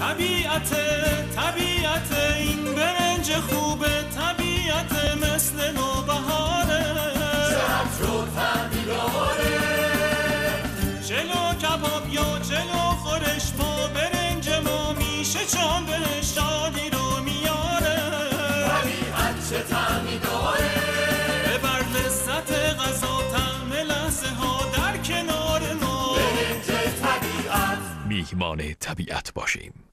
طبیعت طبیعت این برنج خوبه طبیعت مثل نوبهاره. چه رو تعمیراره جلو کباب یا جلو خورش با برنج ما میشه چون بهش شادی رو میاره. طبیعت چه تعمی داره؟ ببر لذت غذا تعم لحظه ها در کنار ما. برنج طبیعت. میهمان طبیعت باشیم.